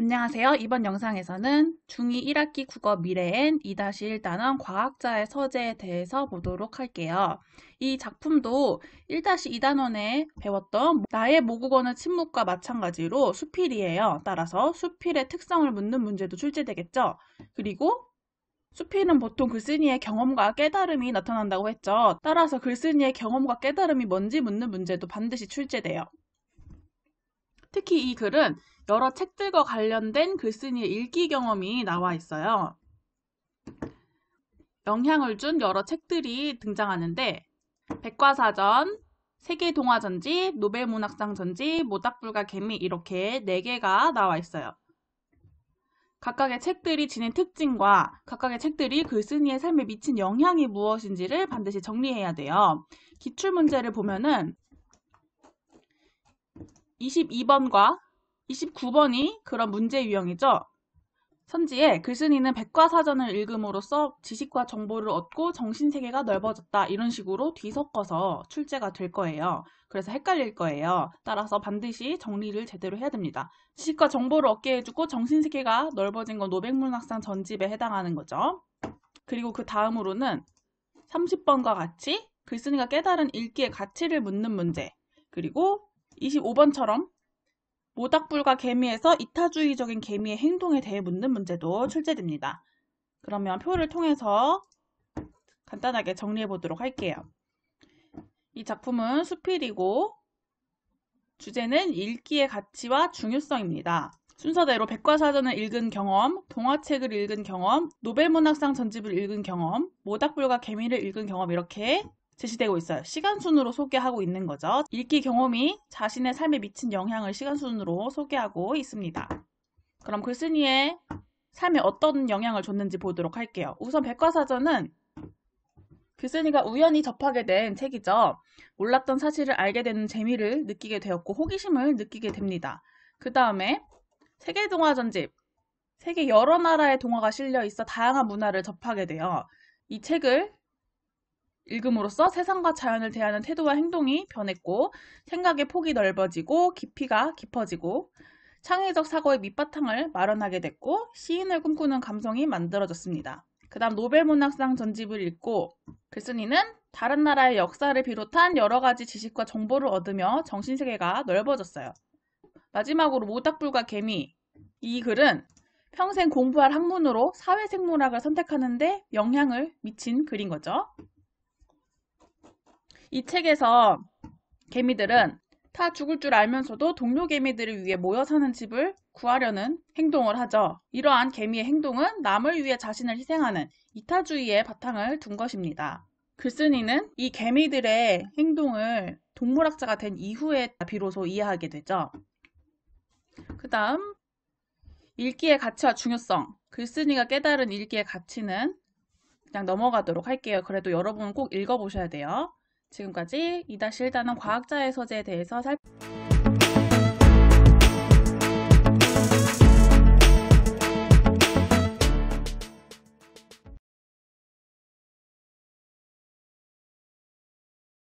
안녕하세요. 이번 영상에서는 중2 1학기 국어 미래엔 2-1단원 과학자의 서재에 대해서 보도록 할게요. 이 작품도 1-2단원에 배웠던 나의 모국어는 침묵과 마찬가지로 수필이에요. 따라서 수필의 특성을 묻는 문제도 출제되겠죠. 그리고 수필은 보통 글쓴이의 경험과 깨달음이 나타난다고 했죠. 따라서 글쓴이의 경험과 깨달음이 뭔지 묻는 문제도 반드시 출제돼요. 특히 이 글은 여러 책들과 관련된 글쓴이의 읽기 경험이 나와 있어요. 영향을 준 여러 책들이 등장하는데 백과사전, 세계동화전집, 노벨문학상 전집, 모닥불과 개미 이렇게 4개가 나와 있어요. 각각의 책들이 지닌 특징과 각각의 책들이 글쓴이의 삶에 미친 영향이 무엇인지를 반드시 정리해야 돼요. 기출문제를 보면은 22번과 29번이 그런 문제 유형이죠. 선지에 글쓴이는 백과사전을 읽음으로써 지식과 정보를 얻고 정신세계가 넓어졌다 이런 식으로 뒤섞어서 출제가 될 거예요. 그래서 헷갈릴 거예요. 따라서 반드시 정리를 제대로 해야 됩니다. 지식과 정보를 얻게 해주고 정신세계가 넓어진 건 노백문학상 전집에 해당하는 거죠. 그리고 그 다음으로는 30번과 같이 글쓴이가 깨달은 읽기의 가치를 묻는 문제 그리고 25번처럼 모닥불과 개미에서 이타주의적인 개미의 행동에 대해 묻는 문제도 출제됩니다. 그러면 표를 통해서 간단하게 정리해 보도록 할게요. 이 작품은 수필이고 주제는 읽기의 가치와 중요성입니다. 순서대로 백과사전을 읽은 경험, 동화책을 읽은 경험, 노벨문학상 전집을 읽은 경험, 모닥불과 개미를 읽은 경험 이렇게 제시되고 있어요. 시간 순으로 소개하고 있는 거죠. 읽기 경험이 자신의 삶에 미친 영향을 시간 순으로 소개하고 있습니다. 그럼 글쓴이의 삶에 어떤 영향을 줬는지 보도록 할게요. 우선 백과사전은 글쓴이가 우연히 접하게 된 책이죠. 몰랐던 사실을 알게 되는 재미를 느끼게 되었고 호기심을 느끼게 됩니다. 그 다음에 세계 동화 전집 세계 여러 나라의 동화가 실려 있어 다양한 문화를 접하게 돼요. 이 책을 읽음으로써 세상과 자연을 대하는 태도와 행동이 변했고 생각의 폭이 넓어지고 깊이가 깊어지고 창의적 사고의 밑바탕을 마련하게 됐고 시인을 꿈꾸는 감성이 만들어졌습니다. 그 다음 노벨문학상 전집을 읽고 글쓴이는 다른 나라의 역사를 비롯한 여러 가지 지식과 정보를 얻으며 정신세계가 넓어졌어요. 마지막으로 모닥불과 개미 이 글은 평생 공부할 학문으로 사회생물학을 선택하는데 영향을 미친 글인 거죠. 이 책에서 개미들은 다 죽을 줄 알면서도 동료 개미들을 위해 모여 사는 집을 구하려는 행동을 하죠. 이러한 개미의 행동은 남을 위해 자신을 희생하는 이타주의의 바탕을 둔 것입니다. 글쓴이는 이 개미들의 행동을 동물학자가 된 이후에 비로소 이해하게 되죠. 그 다음 읽기의 가치와 중요성 글쓴이가 깨달은 읽기의 가치는 그냥 넘어가도록 할게요. 그래도 여러분은 꼭 읽어보셔야 돼요. 지금까지 2-1단원 과학자의 서재에 대해서 살펴봤습니다.